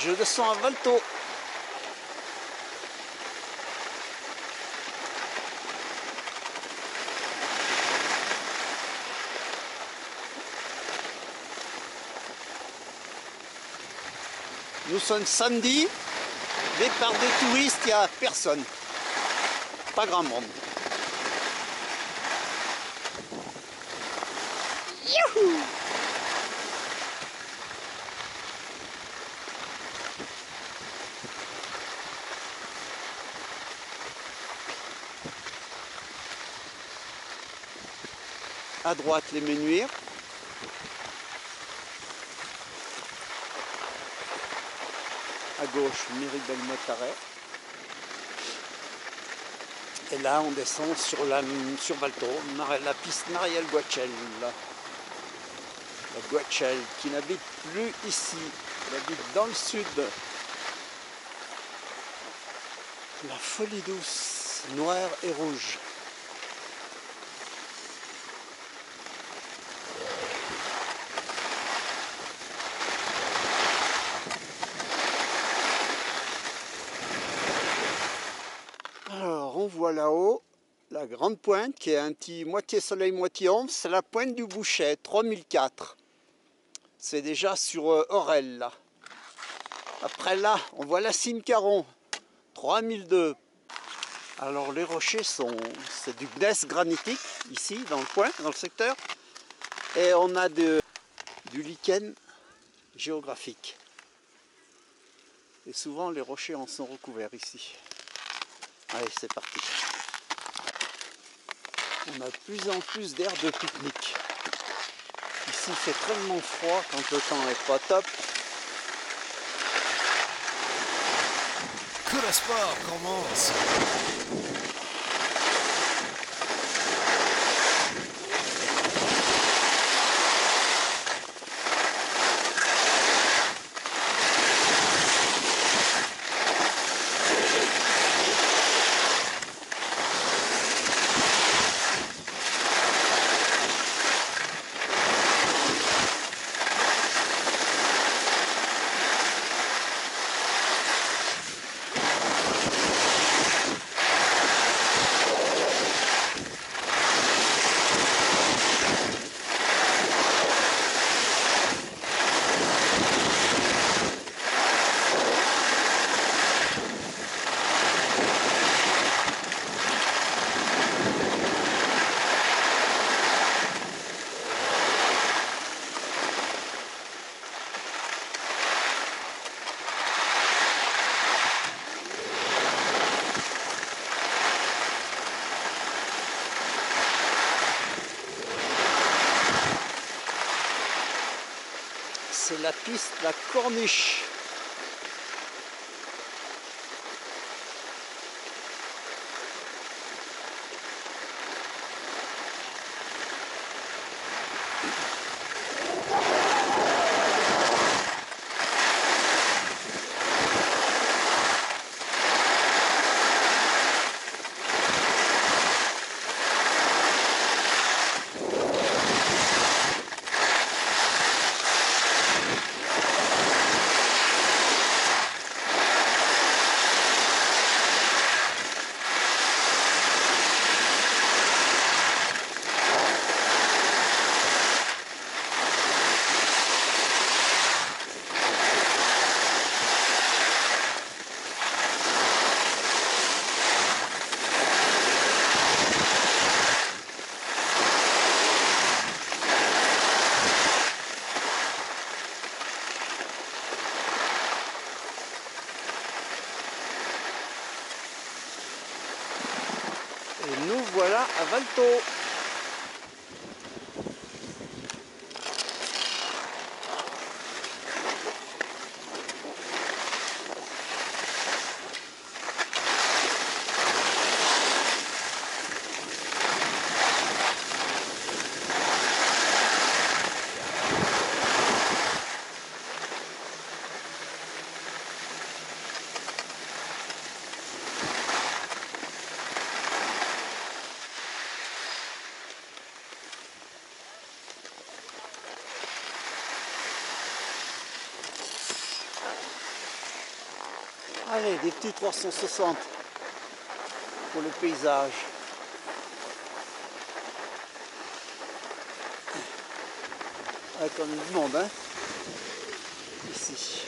Je descends à Valto. Nous sommes samedi, départ de touristes, il n'y a personne. Pas grand monde. À droite les menuires. À gauche, mairie Belmotaret. Et là, on descend sur, la, sur Valto, la piste Marielle Guachel. La Guachel qui n'habite plus ici, elle habite dans le sud. La folie douce, noire et rouge. on là-haut la grande pointe qui est un petit moitié soleil, moitié ombre, c'est la pointe du Bouchet, 3004. C'est déjà sur Aurel là. Après là, on voit la cime Caron, 3002. Alors les rochers sont, c'est du gneiss granitique ici dans le coin, dans le secteur. Et on a du lichen géographique. Et souvent les rochers en sont recouverts ici. Allez, c'est parti. On a de plus en plus d'air de pique-nique. Ici, c'est tellement froid quand le temps est pas top. Que le sport commence c'est la piste La Corniche. Et nous voilà à Valto. Allez, des petits 360 pour le paysage. Ah, comme du monde, hein Ici.